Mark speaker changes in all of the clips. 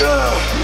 Speaker 1: Let's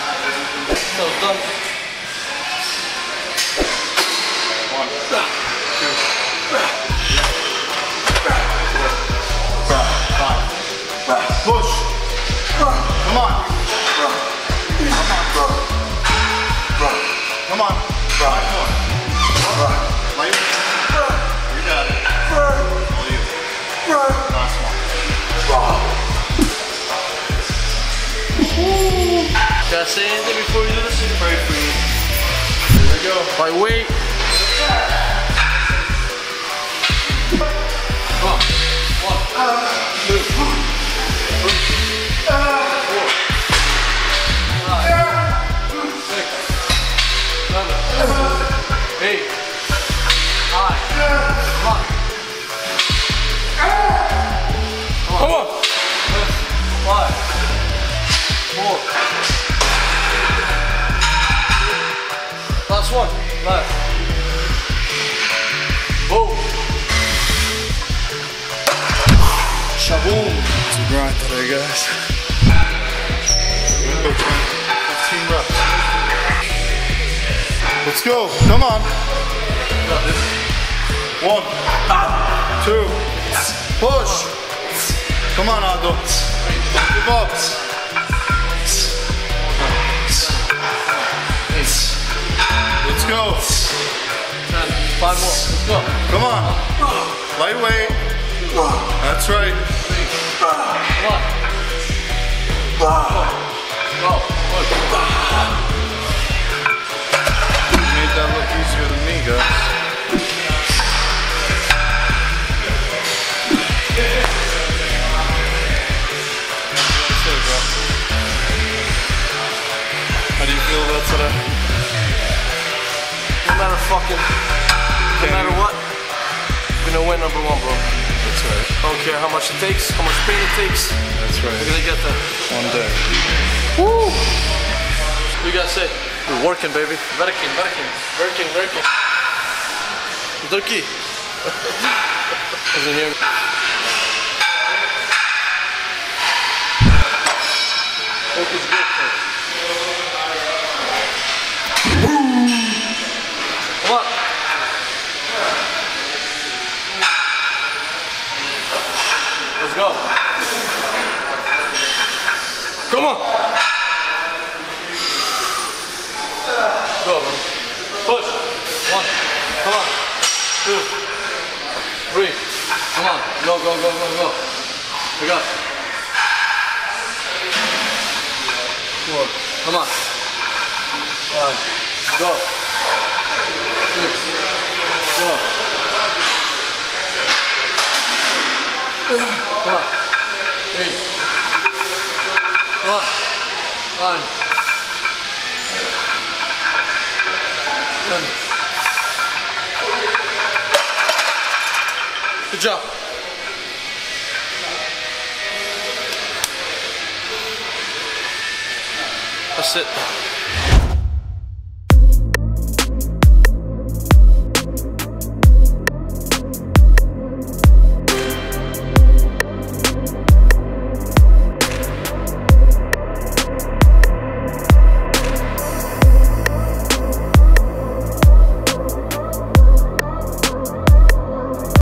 Speaker 1: Ten. One. Two. Five. Come on. Come on. Come on. So done. Push. Come on. Come on. Gotta say anything before you do this? Pray for you. Here we go. By weight. Last. Left. Boom. Shaboom.
Speaker 2: It's a grind today, guys.
Speaker 1: 15 reps. Let's go. Come on. One. Two. Push. Come on, Aldo.
Speaker 2: Give up. Go.
Speaker 1: Ten. Five more. Let's go.
Speaker 2: Come on. Lightweight. That's right.
Speaker 1: Come on. Go. Push.
Speaker 2: You made that look easier than me, guys. That's it, bro. How do you feel about today?
Speaker 1: No matter fucking, no matter what, we're gonna win number one, bro.
Speaker 2: That's right.
Speaker 1: I don't care how much it takes, how much pain it takes.
Speaker 2: That's right.
Speaker 1: We're gonna get there.
Speaker 2: One day. Woo!
Speaker 1: What you gotta say? We're working, baby. Working, working, working, working. Turkey. Doesn't hear me. Turkey's good, sir. Come on. Let's go. Come on. Go, man. Push. One. Come on. Two. Three. Come on. Go, go, go, go, go. We got. it. Four. Come on. Five. Go. Six. Go. Come on. Eight. Come on. Nine. Ten. Good job. That's it.